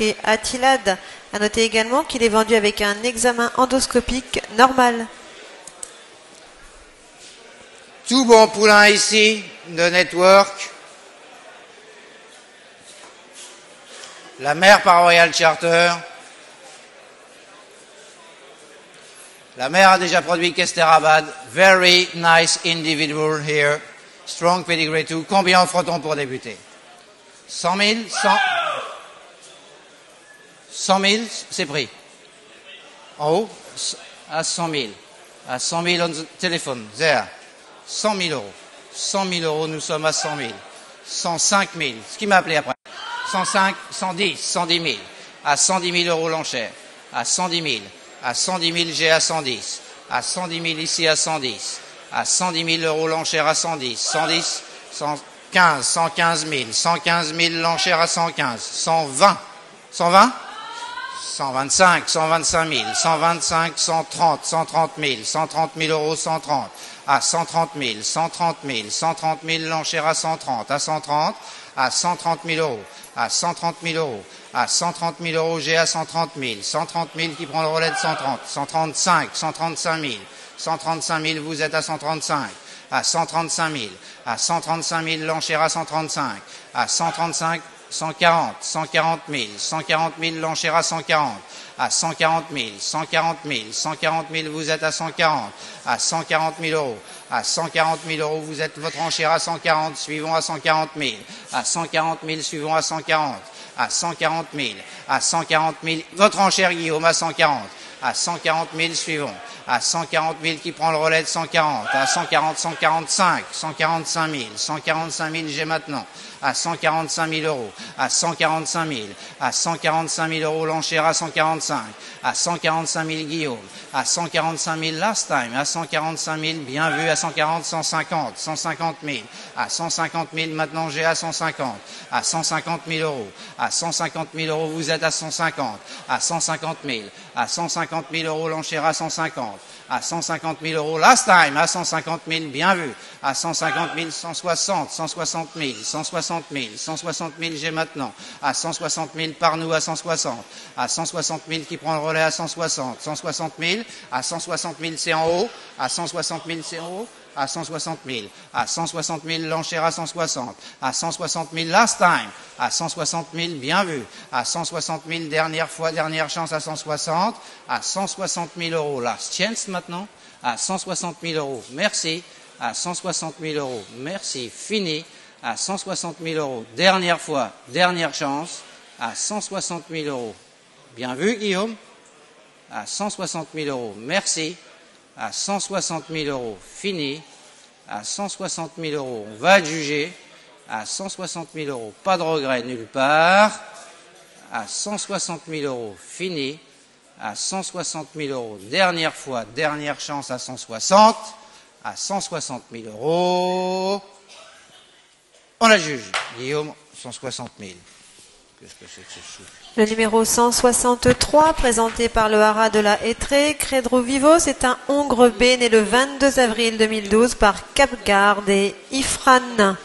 et Attilad. À noter également qu'il est vendu avec un examen endoscopique normal. Tout bon poulain ici de Network. La mère par Royal Charter. La mère a déjà produit Kesterabad. Very nice individual here. Strong pedigree too. Combien offre-t-on pour débuter? 100 000 100 100 000, c'est pris. En haut, à 100 000. À 100 000 on téléphone. There. 100 000 euros. 100 000 euros, nous sommes à 100 000. 105 000. Ce qui m'a appelé après. 105, 110, 110 000. À 110 000 euros l'enchère. À 110 000. À 110 000, j'ai à 110. À 110 000 ici à 110. À 110 000 euros l'enchère à 110. 110, 115, 115 000. 115 000 l'enchère à 115. 120. 120 125, 125 000, 125, 130, 130 000, 130 000 euros, 130, à 130 000, 130 000, 130 000, l'enchère à 130, à 130, à 130 000 euros, à 130 000 euros, à 130 000 euros, j'ai à 130 000, 130 000 qui prend le relais de 130, 135, 135 000, 135 000, vous êtes à 135, à 135 000, à 135 000, l'enchère à 135, à 135 140, 140 000, 140 000, l'enchère à 140, à 140 000, 140 000, 140 000, vous êtes à 140, à 140 000 euros, à 140 000 euros, vous êtes votre enchère à 140, suivons à 140 000, à 140 000, suivons à 140, à 140 000, à 140 000, votre enchère Guillaume à 140, à 140 000 suivons, à 140 000 qui prend le relais de 140, à 140, 145, 145 000, 145 000 j'ai maintenant, à 145 000 euros, à 145 000, à 145 000 euros l'enchère à 145, à 145 000 Guillaume, à 145 000 last time, à 145 000 bien vu, à 140, 150, 150 000, à 150 000 maintenant j'ai à 150, à 150 000 euros, à 150 000 euros vous êtes à 150, à 150 000, à 150 000 euros l'enchère à 150, à 150 000 euros last time, à 150 000 bien vu, à 150 000, 160, 160 000, 160 000, 160 000 j'ai maintenant, à 160 000 par nous à 160, à 160 000 qui prend le relais à 160, 160 000, à 160 000 c'est en haut, à 160 000 c'est en haut, à 160 000, à 160 000 l'enchère à 160, à 160 000 last time, à 160 000 bien vu, à 160 000 dernière fois, dernière chance à 160, à 160 000 euros last chance maintenant, à 160 000 euros, merci, à 160 000 euros, merci, fini, à 160 000 euros, dernière fois, dernière chance, à 160 000 euros, bien vu Guillaume, à 160 000 euros, merci, à 160 000 euros, fini, à 160 000 euros, on va juger, à 160 000 euros, pas de regret nulle part, à 160 000 euros, fini, à 160 000 euros. Dernière fois, dernière chance à 160, à 160 000 euros. On la juge. Guillaume, 160 000. Qu'est-ce que c'est que ce Le numéro 163, présenté par le Hara de la Hétrée, Credro Vivo, c'est un Hongre B né le 22 avril 2012 par Capgarde et Ifran.